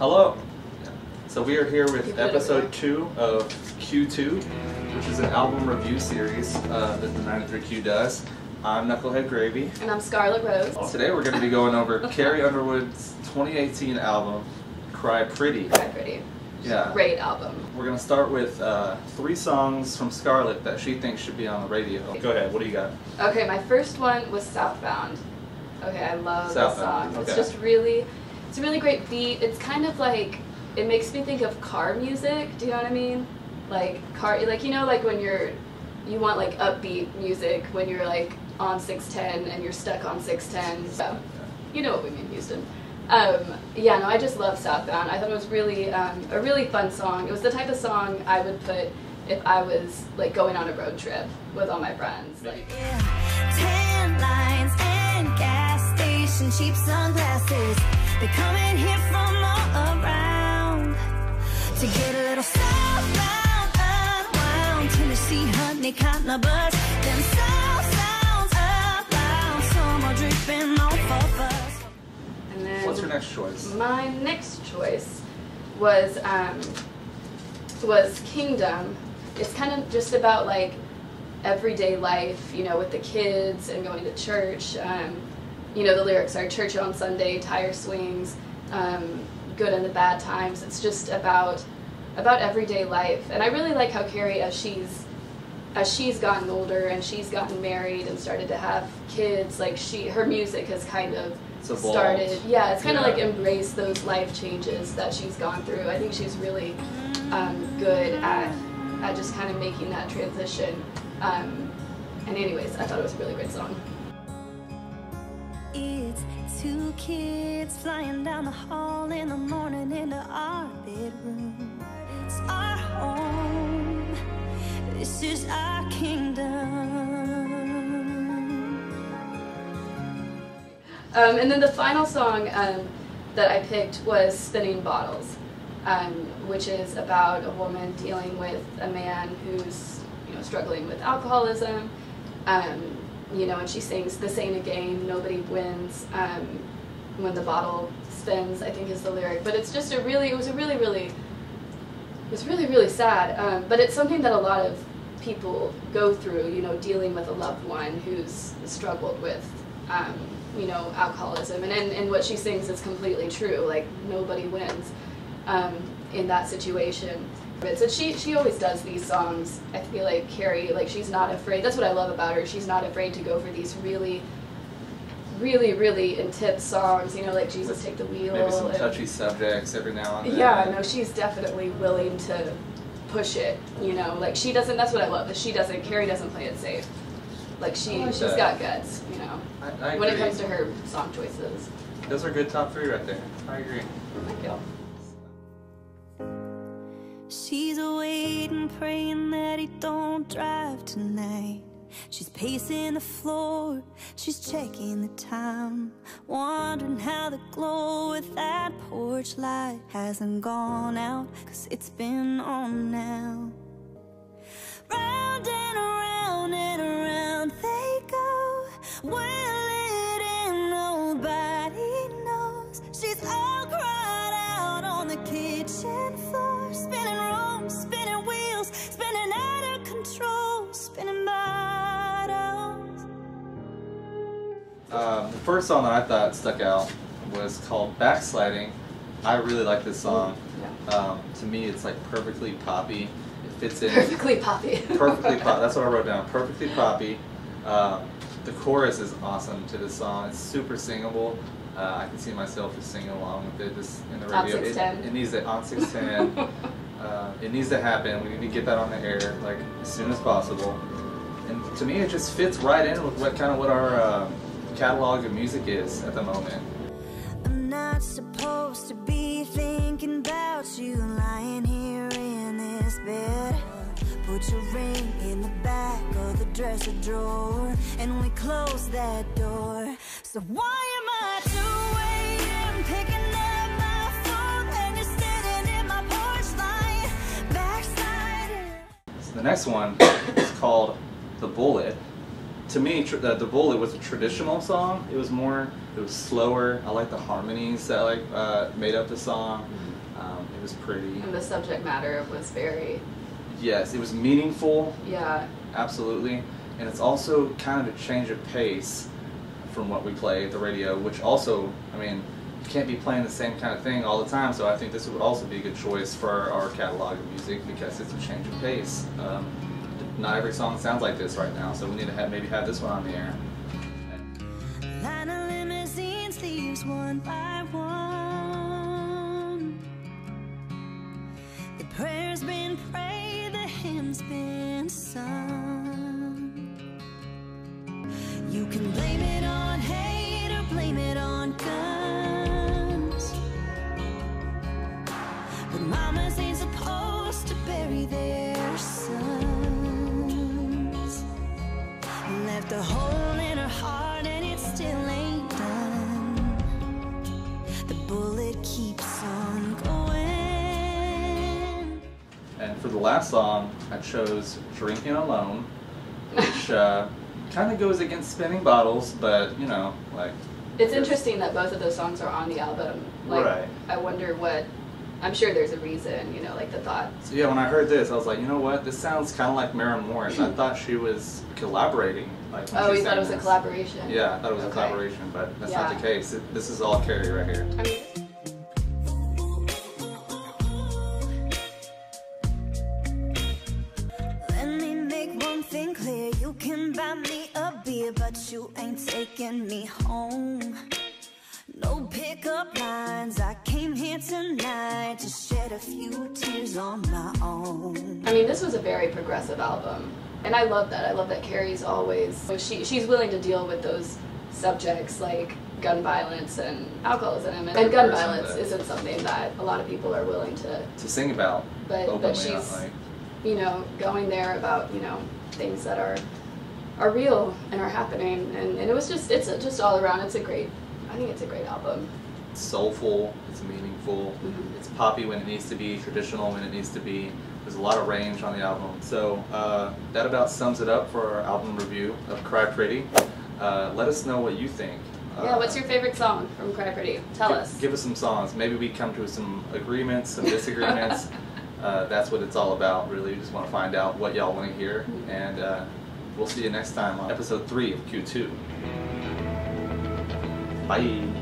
Hello. So we are here with Keep it over episode two of Q2, which is an album review series uh, that the 93Q does. I'm Knucklehead Gravy. And I'm Scarlett Rose. Today we're going to be going over Carrie Underwood's 2018 album, Cry Pretty. Cry Pretty. Yeah. Great album. We're going to start with uh, three songs from Scarlett that she thinks should be on the radio. Go ahead, what do you got? Okay, my first one was Southbound. Okay, I love this Southbound, song. It's just really, it's a really great beat. It's kind of like, it makes me think of car music. Do you know what I mean? Like car, like you know, like when you're, you want like upbeat music when you're like on 610 and you're stuck on 610. So, you know what we mean, Houston. Um, yeah, no, I just love Southbound. I thought it was really um, a really fun song. It was the type of song I would put if I was like going on a road trip with all my friends. Like, Tan lines and gas station cheap sunglasses. They come in here from all around to get a little southbound, unwound. Tennessee honey cotton a buzz. Them south sounds up loud. Summer dripping off of us. What's your next choice? My next choice was um, was Kingdom. It's kind of just about like everyday life, you know, with the kids and going to church. Um, you know, the lyrics are church on Sunday, tire swings, um, good and the bad times. It's just about about everyday life, and I really like how Carrie, as she's as she's gotten older and she's gotten married and started to have kids, like she her music has kind of started. Yeah, it's kind of like embrace those life changes that she's gone through. I think she's really um, good at at just kind of making that transition. Um, and anyways, I thought it was a really great song. Two kids flying down the hall in the morning into our bedroom. It's our home. This is our kingdom. Um, and then the final song um, that I picked was Spinning Bottles, um, which is about a woman dealing with a man who's you know struggling with alcoholism. Um, you know, and she sings "This ain't a game, nobody wins." Um, when the bottle spins, I think is the lyric. But it's just a really, it was a really, really, it was really, really sad. Um, but it's something that a lot of people go through. You know, dealing with a loved one who's struggled with um, you know, alcoholism. And, and, and what she sings is completely true. Like, nobody wins um, in that situation. But so she, she always does these songs. I feel like Carrie, like, she's not afraid. That's what I love about her. She's not afraid to go for these really, really, really intense songs, you know, like Jesus Take the Wheel. Maybe some touchy subjects every now and then. yeah, no, she's definitely willing to push it. You know, like she doesn't. That's what I love. That she doesn't. Carrie doesn't play it safe. Like she, oh, like she's that. got guts. You know, I, I when it comes to her song choices. Those are good top three right there. I agree. Thank you. She's waiting, praying that he don't drive tonight. She's pacing the floor, she's checking the time, wondering how the glow with that porch light hasn't gone out, cause it's been on now. Round and around and around they go, Um, the first song that I thought stuck out was called Backsliding. I really like this song. Yeah. Um, to me, it's like perfectly poppy. It fits in Perfectly poppy. perfectly pop. That's what I wrote down. Perfectly poppy. Um, the chorus is awesome to this song. It's super singable. Uh, I can see myself just singing along with it just in the radio. It, 610. it needs to on six ten. uh, it needs to happen. We need to get that on the air like as soon as possible. And to me, it just fits right in with what kind of what our uh, catalog of music is at the moment. I'm not supposed to be thinking about you lying here in this bed. Put your ring in the back of the dresser drawer, and we close that door. So why am I two picking up my phone and you're standing in my porch light, backsliding? So the next one is called The Bullet. To me, tr- the, the bullet was a traditional song. It was more, it was slower. I like the harmonies that like uh, made up the song. Um, it was pretty. And the subject matter was very, Yes, it was meaningful. yeah, Absolutely. And it's also kind of a change of pace from what we play at the radio, which also, I mean, you can't be playing the same kind of thing all the time. So I think this would also be a good choice for our catalog of music because it's a change of pace. Um, not every song sounds like this right now, so we need to have, maybe have this one on the air. Left a hole in her heart and it still ain't done. The bullet keeps on going. And for the last song, I chose Drinking Alone, which uh, kind of goes against spinning bottles, but you know, like. It's interesting that both of those songs are on the album. Like, Right. I wonder what. I'm sure there's a reason, you know, like the thought. So yeah, when I heard this, I was like, you know what? This sounds kind of like Maren Morris. I thought she was collaborating. Like when Oh, she you thought it was a collaboration? Yeah, I thought it was Okay. a collaboration, but that's not the case. It, this is all Carrie right here. I mean, Let me make one thing clear. You can buy me a beer, but you ain't taking me home. No pickup lines. I came here tonight to shed a few tears on my own. I mean, this was a very progressive album, and I love that. I love that Carrie's always so she she's willing to deal with those subjects like gun violence and alcoholism, and, and gun violence that- isn't something that a lot of people are willing to, To sing about but openly, but she's like you know going there about you know things that are are real and are happening, and, and it was just it's a, just all around. It's a great. I think it's a great album. It's soulful. It's meaningful. Mhm. It's poppy when it needs to be. Traditional when it needs to be. There's a lot of range on the album. So uh, that about sums it up for our album review of Cry Pretty. Uh, let us know what you think. yeah, what's your favorite song from Cry Pretty? Tell us. Give us some songs. Maybe we come to some agreements, some disagreements. uh, that's what it's all about, really. We just want to find out what y'all want to hear. And uh, we'll see you next time on episode three of Q2. 白银